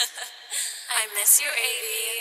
I miss you, 80.